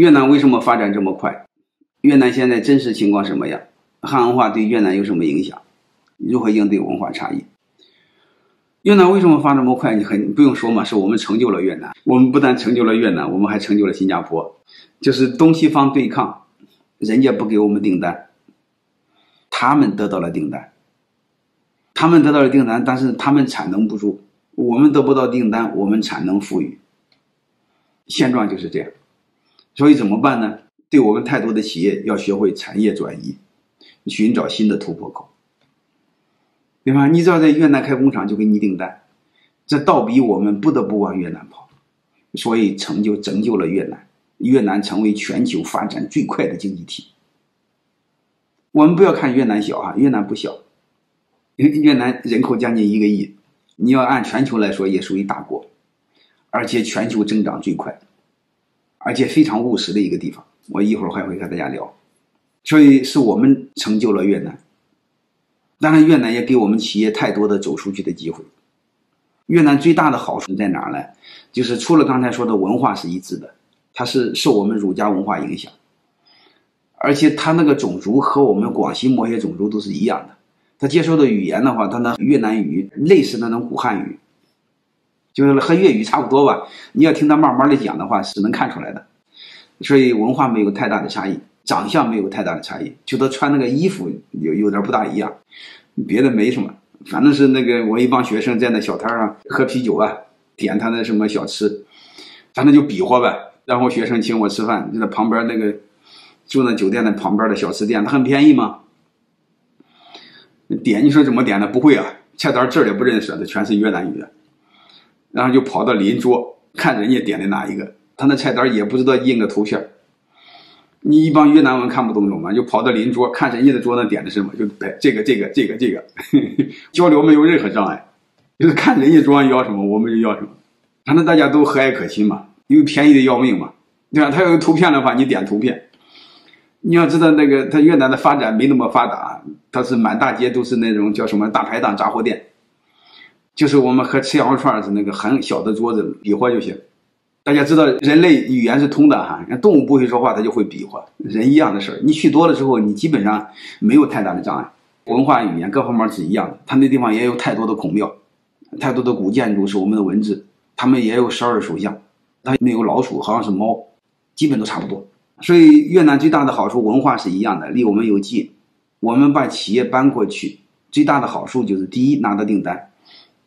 越南为什么发展这么快？越南现在真实情况什么样？汉文化对越南有什么影响？如何应对文化差异？越南为什么发展这么快？你很不用说嘛，是我们成就了越南。我们不但成就了越南，我们还成就了新加坡。就是东西方对抗，人家不给我们订单，他们得到了订单。他们得到了订单，但是他们产能不足，我们得不到订单，我们产能富裕。现状就是这样。所以怎么办呢？对我们太多的企业要学会产业转移，寻找新的突破口，对吧？你只要在越南开工厂，就给你订单，这倒逼我们不得不往越南跑，所以成就拯救了越南，越南成为全球发展最快的经济体。我们不要看越南小啊，越南不小，越南人口将近一个亿，你要按全球来说也属于大国，而且全球增长最快。而且非常务实的一个地方，我一会儿还会和大家聊。所以是我们成就了越南，当然越南也给我们企业太多的走出去的机会。越南最大的好处在哪儿呢？就是除了刚才说的文化是一致的，它是受我们儒家文化影响，而且它那个种族和我们广西某些种族都是一样的。他接受的语言的话，他那越南语类似那种古汉语。就是和粤语差不多吧，你要听他慢慢的讲的话，是能看出来的。所以文化没有太大的差异，长相没有太大的差异，就他穿那个衣服有有点不大一样，别的没什么。反正是那个我一帮学生在那小摊上喝啤酒啊，点他那什么小吃，反正就比划呗。然后学生请我吃饭，就在旁边那个住那酒店的旁边的小吃店，它很便宜嘛。点你说怎么点的？不会啊，菜单字儿也不认识，这全是越南语。然后就跑到邻桌看人家点的哪一个，他那菜单也不知道印个图片你一帮越南文看不懂懂吗？就跑到邻桌看人家的桌子点的是什么，就摆这个这个这个这个，交流没有任何障碍，就是看人家桌上要什么我们就要什么，反正大家都和蔼可亲嘛，因为便宜的要命嘛，对吧？他要有图片的话，你点图片。你要知道那个他越南的发展没那么发达，他是满大街都是那种叫什么大排档杂货店。就是我们和吃羊肉串是那个很小的桌子比划就行，大家知道人类语言是通的哈，动物不会说话，它就会比划，人一样的事儿。你去多了之后，你基本上没有太大的障碍，文化语言各方面是一样的。他那地方也有太多的孔庙，太多的古建筑是我们的文字，他们也有十二属相，他没有老鼠，好像是猫，基本都差不多。所以越南最大的好处，文化是一样的，离我们又近，我们把企业搬过去，最大的好处就是第一拿到订单。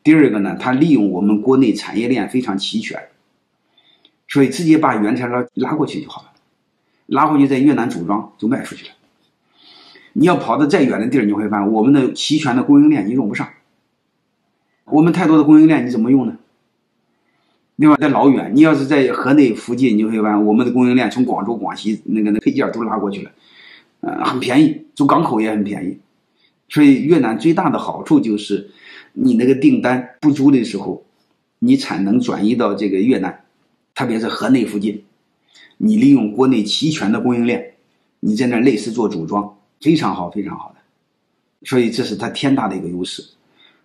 第二个呢，它利用我们国内产业链非常齐全，所以直接把原材料拉过去就好了，拉过去在越南组装就卖出去了。你要跑到再远的地儿，你会发现我们的齐全的供应链你用不上，我们太多的供应链你怎么用呢？另外在老远，你要是在河内附近，你会发现我们的供应链从广州、广西那个那配件都拉过去了，呃，很便宜，走港口也很便宜。所以越南最大的好处就是。你那个订单不足的时候，你产能转移到这个越南，特别是河内附近，你利用国内齐全的供应链，你在那类似做组装，非常好，非常好的，所以这是它天大的一个优势。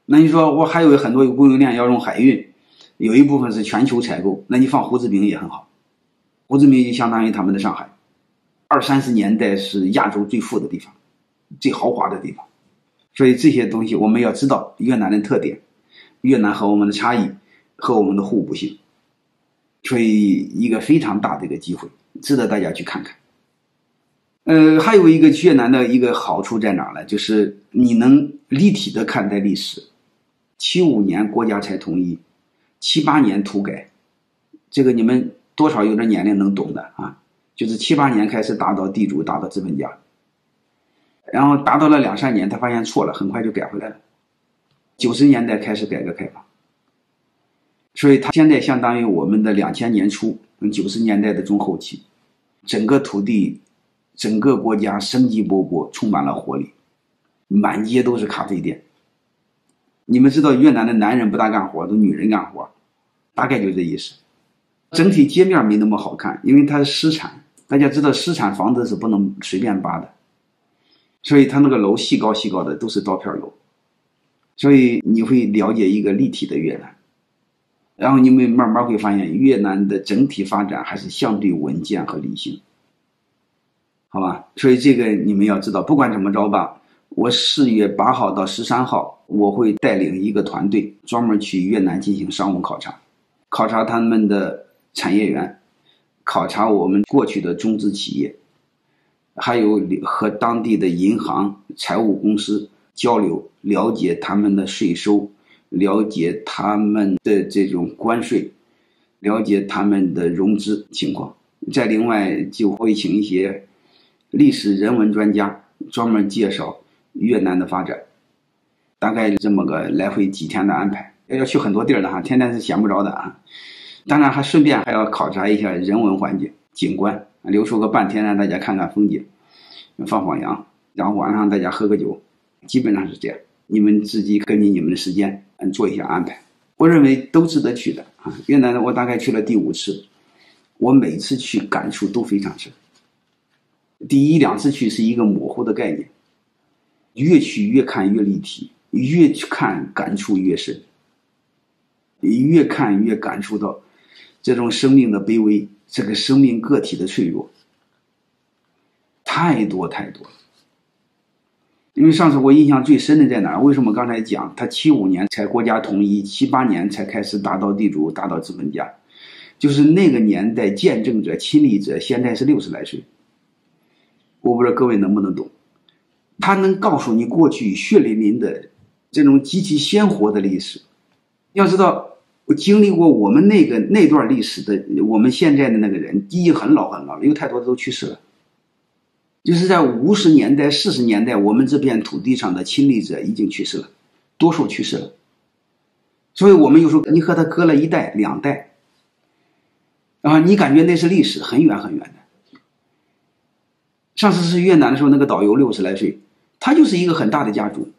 那你说我还有很多供应链要用海运，有一部分是全球采购，那你放胡志明也很好，胡志明就相当于他们的上海，二三十年代是亚洲最富的地方，最豪华的地方。所以这些东西我们要知道越南的特点，越南和我们的差异和我们的互补性，所以一个非常大的一个机会，值得大家去看看。呃，还有一个越南的一个好处在哪呢？就是你能立体的看待历史。七五年国家才统一，七八年土改，这个你们多少有点年龄能懂的啊？就是七八年开始打倒地主，打倒资本家。然后达到了两三年，他发现错了，很快就改回来了。九十年代开始改革开放，所以他现在相当于我们的两千年初，九十年代的中后期，整个土地、整个国家生机勃勃，充满了活力，满街都是咖啡店。你们知道越南的男人不大干活，都女人干活，大概就这意思。整体街面没那么好看，因为它是私产，大家知道私产房子是不能随便扒的。所以它那个楼细高细高的都是刀片楼，所以你会了解一个立体的越南。然后你们慢慢会发现，越南的整体发展还是相对稳健和理性，好吧？所以这个你们要知道，不管怎么着吧，我四月八号到十三号，我会带领一个团队专门去越南进行商务考察，考察他们的产业园，考察我们过去的中资企业，还有和当地的银行、财务公司交流，了解他们的税收。了解他们的这种关税，了解他们的融资情况，再另外就会请一些历史人文专家专门介绍越南的发展，大概这么个来回几天的安排，要去很多地儿的哈，天天是闲不着的啊。当然还顺便还要考察一下人文环境景观，留出个半天让大家看看风景，放放羊，然后晚上大家喝个酒，基本上是这样。你们自己根据你们的时间。嗯，做一下安排，我认为都值得去的啊。越南我大概去了第五次，我每次去感触都非常深。第一两次去是一个模糊的概念，越去越看越立体，越去看感触越深，越看越感触到这种生命的卑微，这个生命个体的脆弱，太多太多了。因为上次我印象最深的在哪儿？为什么刚才讲他七五年才国家统一，七八年才开始打倒地主、打倒资本家，就是那个年代见证者、亲历者，现在是六十来岁。我不知道各位能不能懂，他能告诉你过去血淋淋的这种极其鲜活的历史。要知道，我经历过我们那个那段历史的，我们现在的那个人，第一很老很老，了，因为太多的都去世了。就是在五十年代、四十年代，我们这片土地上的亲历者已经去世了，多数去世了。所以我们有时候你和他隔了一代、两代，啊，你感觉那是历史很远很远的。上次是越南的时候，那个导游六十来岁，他就是一个很大的家族。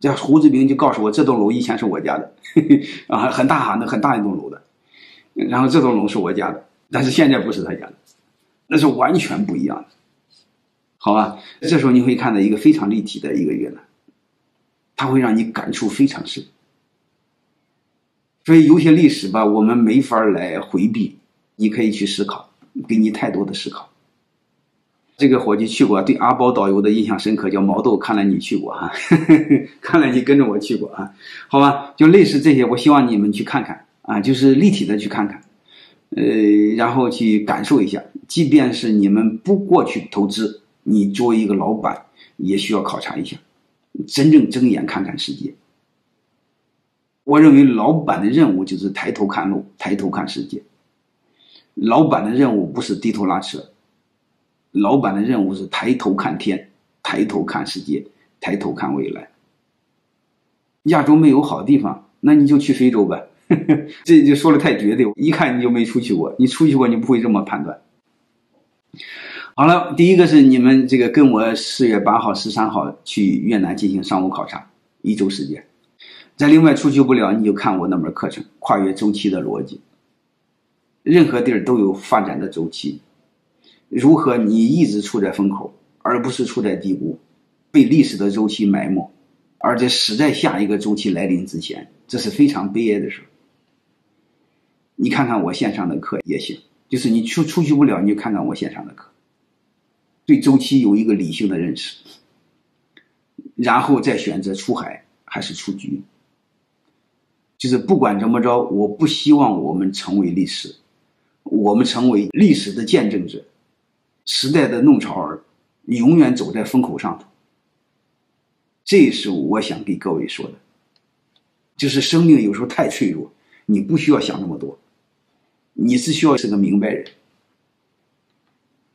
这胡志明就告诉我，这栋楼以前是我家的，啊，很大哈，那很大一栋楼的。然后这栋楼是我家的，但是现在不是他家的，那是完全不一样的。好吧，这时候你会看到一个非常立体的一个越南，它会让你感触非常深。所以有些历史吧，我们没法来回避，你可以去思考，给你太多的思考。这个伙计去过，对阿宝导游的印象深刻，叫毛豆。看来你去过哈，看来你跟着我去过啊。好吧，就类似这些，我希望你们去看看啊，就是立体的去看看，呃，然后去感受一下，即便是你们不过去投资。你作为一个老板，也需要考察一下，真正睁眼看看世界。我认为老板的任务就是抬头看路，抬头看世界。老板的任务不是低头拉车，老板的任务是抬头看天，抬头看世界，抬头看未来。亚洲没有好地方，那你就去非洲呗。这就说的太绝对，一看你就没出去过，你出去过你不会这么判断。好了，第一个是你们这个跟我四月八号、十三号去越南进行商务考察，一周时间。再另外出去不了，你就看我那门课程《跨越周期的逻辑》。任何地儿都有发展的周期，如何你一直处在风口，而不是处在低谷，被历史的周期埋没，而且死在下一个周期来临之前，这是非常悲哀的事。你看看我线上的课也行，就是你出出去不了，你就看看我线上的课。对周期有一个理性的认识，然后再选择出海还是出局。就是不管怎么着，我不希望我们成为历史，我们成为历史的见证者，时代的弄潮儿，你永远走在风口上头。这是我想给各位说的，就是生命有时候太脆弱，你不需要想那么多，你是需要是个明白人。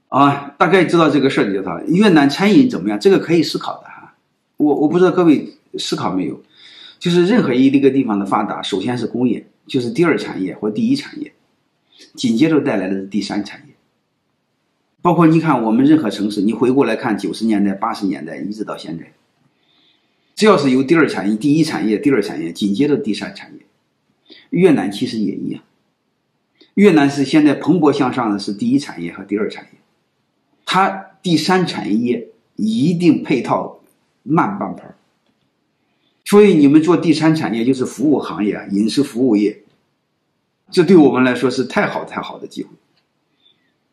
啊，大概知道这个事儿就好了。越南餐饮怎么样？这个可以思考的哈。我我不知道各位思考没有，就是任何一个地方的发达，首先是工业，就是第二产业或第一产业，紧接着带来的是第三产业。包括你看我们任何城市，你回过来看九十年代、八十年代一直到现在，只要是有第二产业、第一产业、第二产业，紧接着第三产业。越南其实也一样，越南是现在蓬勃向上的是第一产业和第二产业。它第三产业一定配套慢半拍所以你们做第三产业就是服务行业啊，饮食服务业，这对我们来说是太好太好的机会，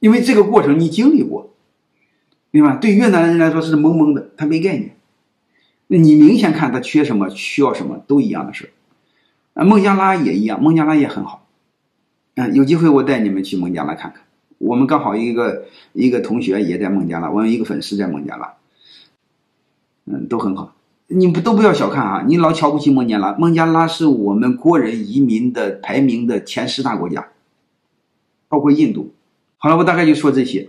因为这个过程你经历过，对吧？对越南人来说是懵懵的，他没概念。你明显看他缺什么，需要什么，都一样的事啊，孟加拉也一样，孟加拉也很好。嗯，有机会我带你们去孟加拉看看。我们刚好一个一个同学也在孟加拉，我有一个粉丝在孟加拉，嗯，都很好。你不都不要小看啊！你老瞧不起孟加拉，孟加拉是我们国人移民的排名的前十大国家，包括印度。好了，我大概就说这些。